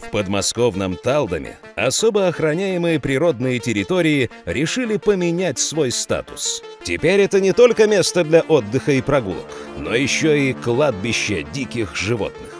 В подмосковном Талдоме особо охраняемые природные территории решили поменять свой статус. Теперь это не только место для отдыха и прогулок, но еще и кладбище диких животных.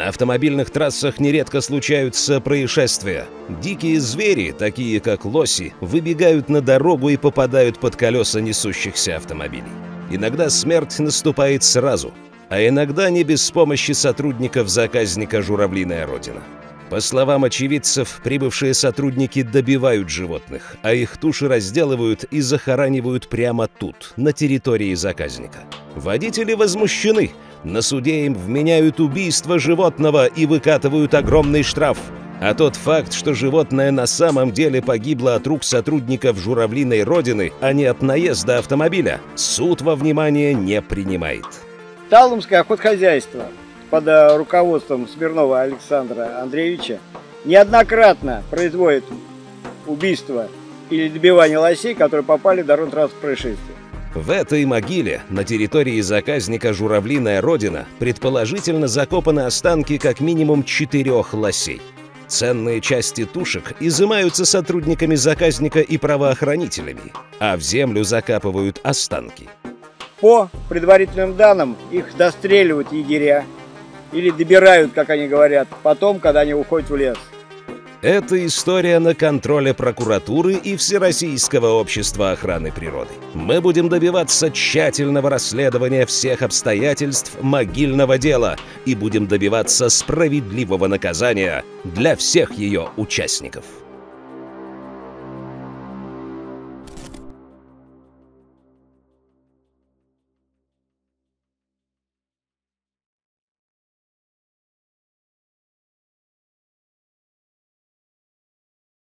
На автомобильных трассах нередко случаются происшествия. Дикие звери, такие как лоси, выбегают на дорогу и попадают под колеса несущихся автомобилей. Иногда смерть наступает сразу, а иногда не без помощи сотрудников заказника «Журавлиная Родина». По словам очевидцев, прибывшие сотрудники добивают животных, а их туши разделывают и захоранивают прямо тут, на территории заказника. Водители возмущены. На суде им вменяют убийство животного и выкатывают огромный штраф. А тот факт, что животное на самом деле погибло от рук сотрудников журавлиной родины, а не от наезда автомобиля, суд во внимание не принимает. Талдомское охотхозяйство под э, руководством Смирнова Александра Андреевича неоднократно производит убийство или добивание лосей, которые попали в дорожно-транспортное происшествие. В этой могиле на территории заказника «Журавлиная Родина» предположительно закопаны останки как минимум четырех лосей. Ценные части тушек изымаются сотрудниками заказника и правоохранителями, а в землю закапывают останки. По предварительным данным, их достреливают егеря или добирают, как они говорят, потом, когда они уходят в лес. Это история на контроле прокуратуры и Всероссийского общества охраны природы. Мы будем добиваться тщательного расследования всех обстоятельств могильного дела и будем добиваться справедливого наказания для всех ее участников.